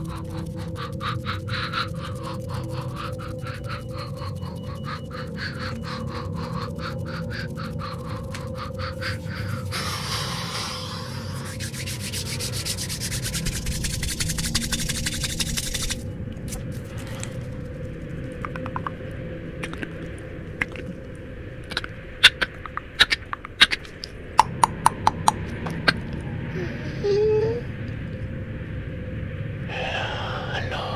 Oh, my God. alone.